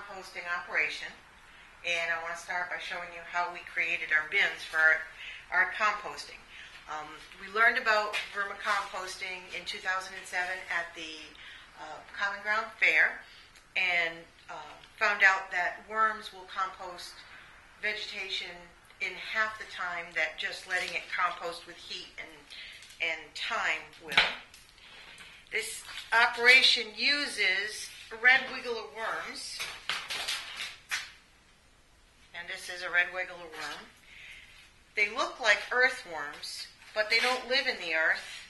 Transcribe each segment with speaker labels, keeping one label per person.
Speaker 1: composting operation. And I want to start by showing you how we created our bins for our, our composting. Um, we learned about vermicomposting in 2007 at the uh, Common Ground Fair and uh, found out that worms will compost vegetation in half the time that just letting it compost with heat and, and time will. This operation uses red wiggler worms, and this is a red wiggler worm. They look like earthworms, but they don't live in the earth.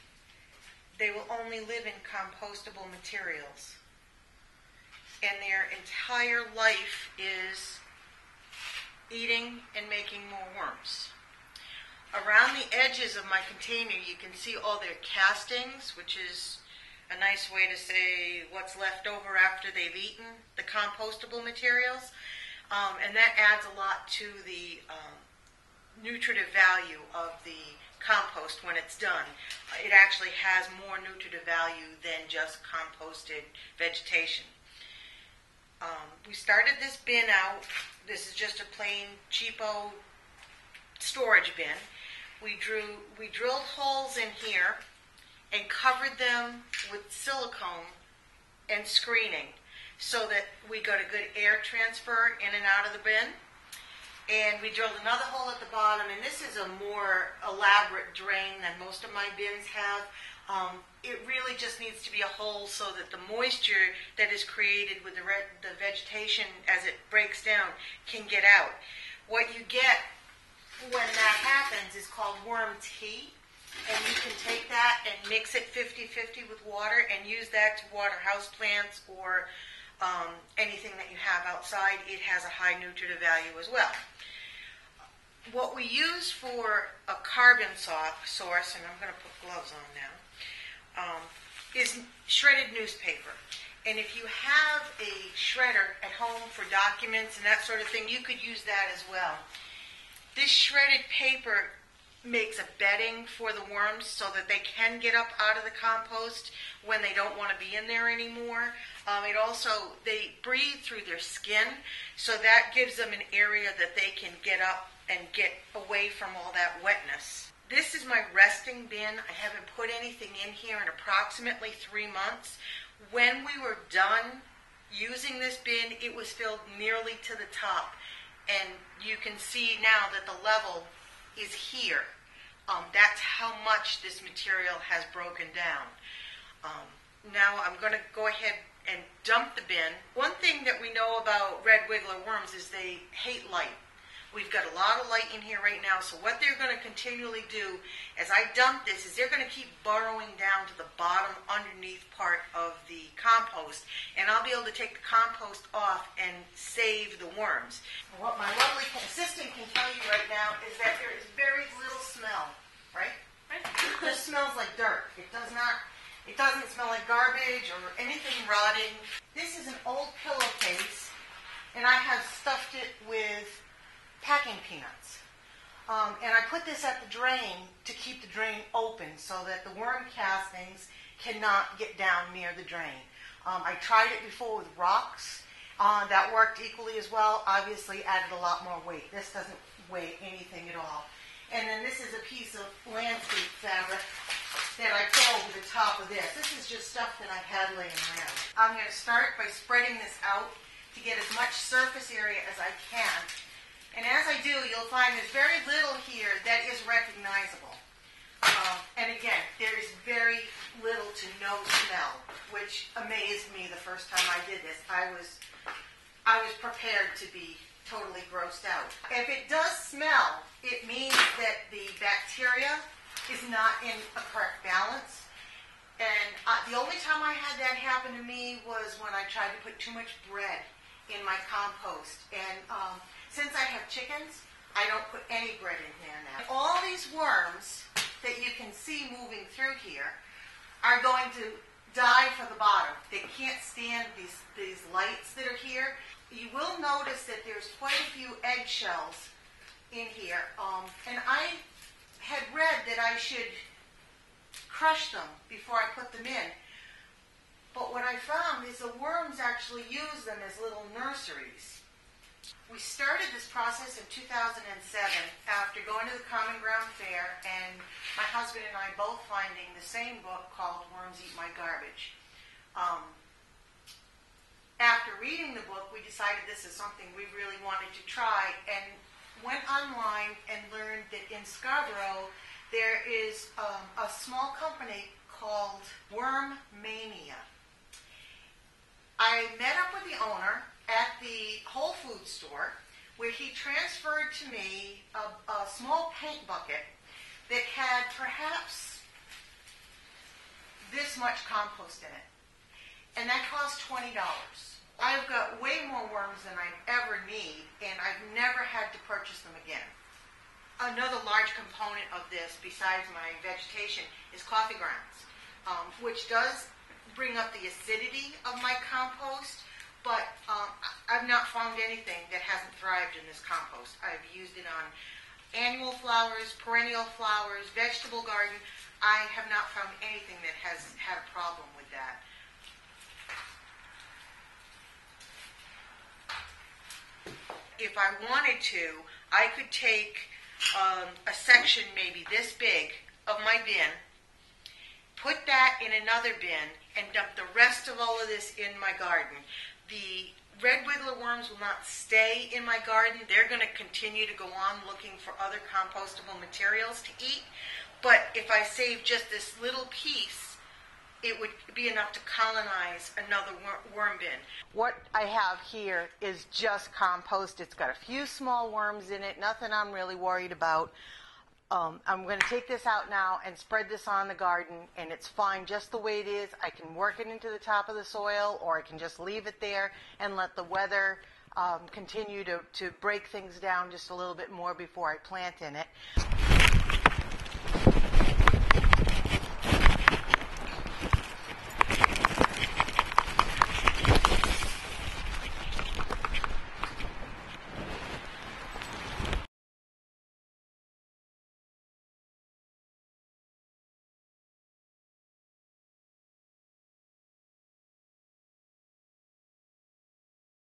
Speaker 1: They will only live in compostable materials. And their entire life is eating and making more worms. Around the edges of my container, you can see all their castings, which is a nice way to say what's left over after they've eaten the compostable materials. Um, and that adds a lot to the um, nutritive value of the compost when it's done. It actually has more nutritive value than just composted vegetation. Um, we started this bin out. This is just a plain cheapo storage bin. We drew we drilled holes in here and covered them with silicone and screening so that we got a good air transfer in and out of the bin. And we drilled another hole at the bottom, and this is a more elaborate drain than most of my bins have. Um, it really just needs to be a hole so that the moisture that is created with the, the vegetation as it breaks down can get out. What you get when that happens is called worm tea, and you can take that and mix it 50-50 with water and use that to water house plants or um, anything that you have outside. It has a high nutritive value as well. What we use for a carbon source, and I'm going to put gloves on now, um, is shredded newspaper. And if you have a shredder at home for documents and that sort of thing, you could use that as well. This shredded paper makes a bedding for the worms so that they can get up out of the compost when they don't want to be in there anymore. Um, it also, they breathe through their skin, so that gives them an area that they can get up and get away from all that wetness. This is my resting bin. I haven't put anything in here in approximately three months. When we were done using this bin, it was filled nearly to the top. And you can see now that the level is here. Um, that's how much this material has broken down. Um, now I'm going to go ahead and dump the bin. One thing that we know about red wiggler worms is they hate light. We've got a lot of light in here right now, so what they're going to continually do as I dump this is they're going to keep burrowing down to the bottom underneath part of the compost, and I'll be able to take the compost off and save the worms. What my lovely assistant can tell you right now is that there is very little smell, right? Right. It smells like dirt. It does not it doesn't smell like garbage or anything rotting. This is an old pillowcase, and I have stuffed it with packing peanuts. Um, and I put this at the drain to keep the drain open so that the worm castings cannot get down near the drain. Um, I tried it before with rocks. Uh, that worked equally as well. Obviously, added a lot more weight. This doesn't weigh anything at all. And then this is a piece of landscape fabric that I put over the top of this. This is just stuff that I had laying around. I'm going to start by spreading this out to get as much surface area as I can and as I do, you'll find there's very little here that is recognizable. Um, and again, there is very little to no smell, which amazed me the first time I did this. I was, I was prepared to be totally grossed out. If it does smell, it means that the bacteria is not in a correct balance. And uh, the only time I had that happen to me was when I tried to put too much bread in my compost. And um, since I have chickens, I don't put any bread in here now. All these worms that you can see moving through here are going to die for the bottom. They can't stand these, these lights that are here. You will notice that there's quite a few eggshells in here. Um, and I had read that I should crush them before I put them in. But what I found is the worms actually use them as little nurseries. We started this process in 2007 after going to the Common Ground Fair and my husband and I both finding the same book called Worms Eat My Garbage. Um, after reading the book, we decided this is something we really wanted to try and went online and learned that in Scarborough there is um, a small company called Worm Mania. I met up with the owner at the Whole Food store where he transferred to me a, a small paint bucket that had perhaps this much compost in it. And that cost $20. I've got way more worms than I ever need, and I've never had to purchase them again. Another large component of this, besides my vegetation, is coffee grounds, um, which does bring up the acidity of my compost, but um, I've not found anything that hasn't thrived in this compost. I've used it on annual flowers, perennial flowers, vegetable garden. I have not found anything that has had a problem with that. If I wanted to, I could take um, a section maybe this big of my bin, put that in another bin, and dump the rest of all of this in my garden. The red wiggler worms will not stay in my garden. They're going to continue to go on looking for other compostable materials to eat. But if I save just this little piece, it would be enough to colonize another worm bin. What I have here is just compost. It's got a few small worms in it, nothing I'm really worried about. Um, I'm going to take this out now and spread this on the garden, and it's fine just the way it is. I can work it into the top of the soil, or I can just leave it there and let the weather um, continue to, to break things down just a little bit more before I plant in it.